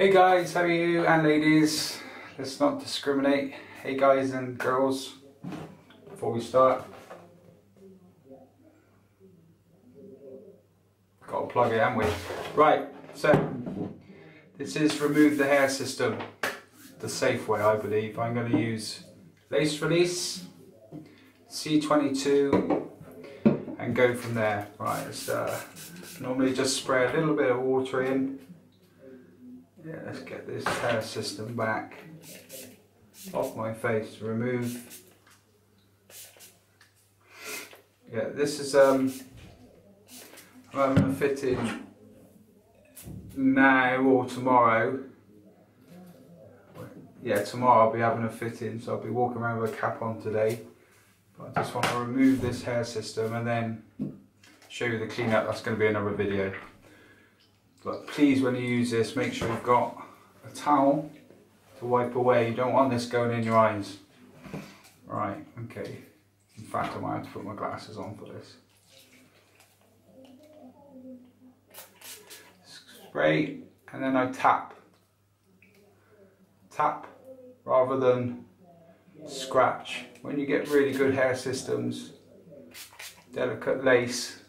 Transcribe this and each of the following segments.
Hey guys, how are you? And ladies, let's not discriminate. Hey guys and girls, before we start, got to plug it, haven't we? Right, so this is remove the hair system the safe way, I believe. I'm going to use lace release, C22, and go from there. Right, uh, normally just spray a little bit of water in yeah, let's get this hair system back off my face. Remove. Yeah, this is um. I'm having a fitting now or tomorrow. Yeah, tomorrow I'll be having a fitting, so I'll be walking around with a cap on today. But I just want to remove this hair system and then show you the cleanup. That's going to be another video. But please, when you use this, make sure you've got a towel to wipe away. You don't want this going in your eyes. Right, okay. In fact, I might have to put my glasses on for this. Spray, and then I tap. Tap rather than scratch. When you get really good hair systems, delicate lace,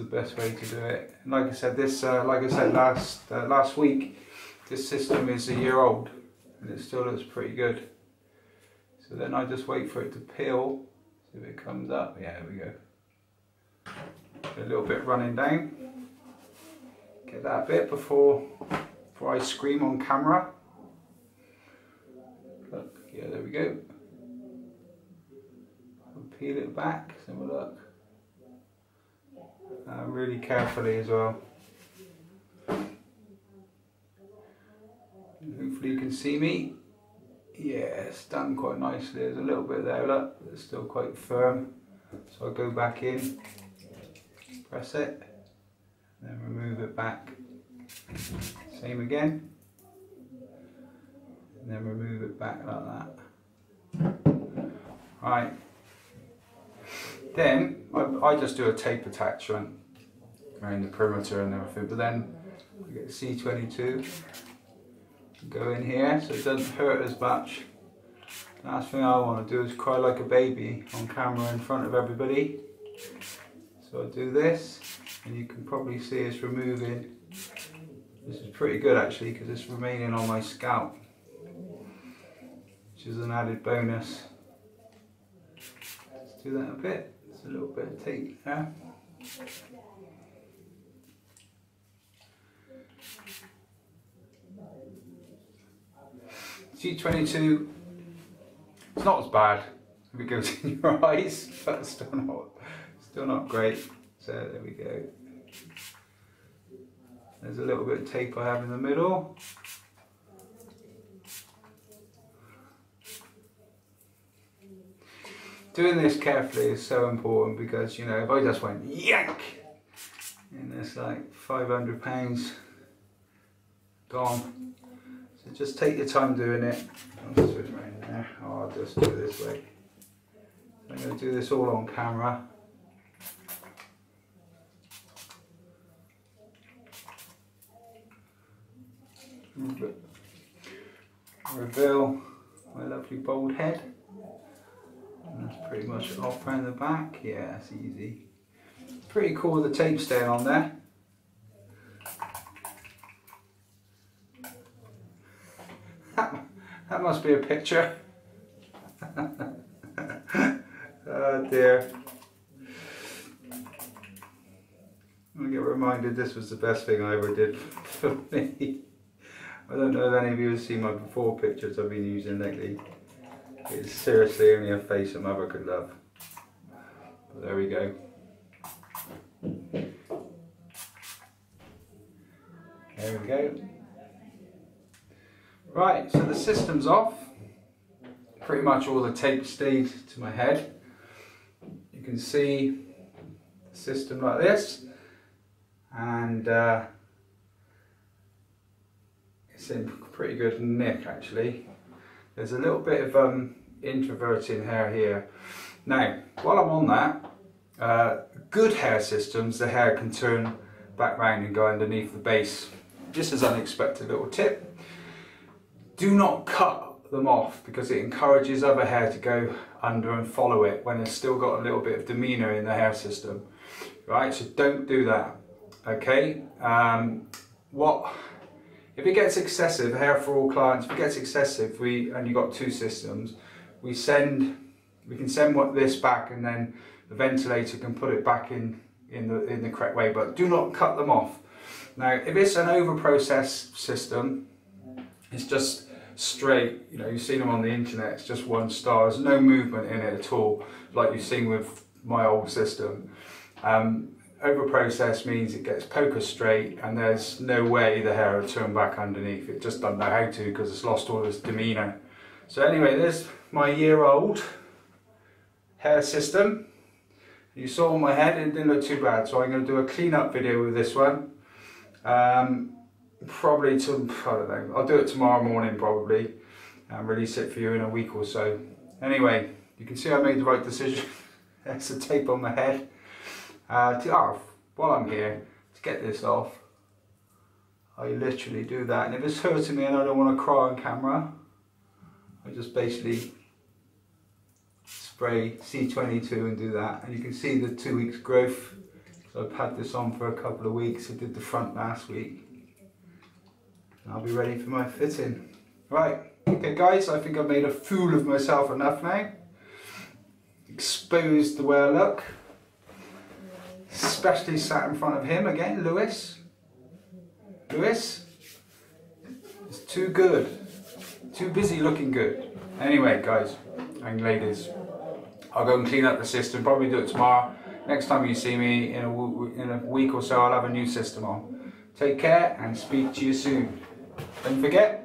the best way to do it. And like I said, this, uh, like I said last uh, last week, this system is a year old and it still looks pretty good. So then I just wait for it to peel, see if it comes up. Yeah, there we go. A little bit running down. Get that bit before before I scream on camera. Look, yeah, there we go. Peel it back, so we'll look uh, really carefully as well. Hopefully you can see me. Yeah, it's done quite nicely. There's a little bit there, look, it's still quite firm. So I go back in, press it, then remove it back. Same again. And then remove it back like that. Right. Then I, I just do a tape attachment around the perimeter and everything. But then we get C22, go in here so it doesn't hurt as much. Last thing I want to do is cry like a baby on camera in front of everybody. So I do this and you can probably see it's removing. This is pretty good actually because it's remaining on my scalp, which is an added bonus. Let's do that a bit. A little bit of tape there. C22, it's not as bad if it goes in your eyes, but still not, still not great. So there we go. There's a little bit of tape I have in the middle. Doing this carefully is so important because, you know, if I just went yank, and it's like 500 pounds gone, so just take your time doing it. I'll switch around there. Oh, I'll just do it this way. I'm going to do this all on camera. Reveal my lovely bald head. That's pretty much off around the back. Yeah, it's easy. Pretty cool with the tape staying on there. That must be a picture. oh dear. I get reminded this was the best thing I ever did for me. I don't know if any of you have seen my before pictures I've been using lately. It's seriously only a face a mother could love. There we go. There we go. Right, so the system's off. Pretty much all the tape stayed to my head. You can see the system like this. And uh, it's in pretty good nick actually. There's a little bit of um, introverting hair here. Now, while I'm on that, uh, good hair systems, the hair can turn back round and go underneath the base. Just as unexpected little tip. Do not cut them off because it encourages other hair to go under and follow it when it's still got a little bit of demeanour in the hair system. Right, so don't do that. Okay, um, what if it gets excessive, hair4all clients, if it gets excessive, we and you've got two systems, we send we can send what this back and then the ventilator can put it back in in the in the correct way, but do not cut them off. Now, if it's an over processed system, it's just straight, you know, you've seen them on the internet, it's just one star, there's no movement in it at all, like you've seen with my old system. Um, over processed means it gets poker straight and there's no way the hair will turn back underneath. It just doesn't know how to because it's lost all its demeanour. So anyway, there's my year old hair system. You saw my head, it didn't look too bad. So I'm going to do a clean up video with this one. Um, probably to, I don't know, I'll do it tomorrow morning probably and release it for you in a week or so. Anyway, you can see I made the right decision. There's a tape on my head. Uh, to, oh, while I'm here, to get this off, I literally do that. And if it's hurting me and I don't want to cry on camera, I just basically spray C22 and do that. And you can see the two weeks growth. So I've had this on for a couple of weeks. I did the front last week. I'll be ready for my fitting. Right, okay guys, I think I've made a fool of myself enough now. Exposed the way I look especially sat in front of him again, Lewis. Lewis it's too good, too busy looking good. Anyway, guys and ladies, I'll go and clean up the system, probably do it tomorrow. Next time you see me in a, in a week or so, I'll have a new system on. Take care and speak to you soon. Don't forget,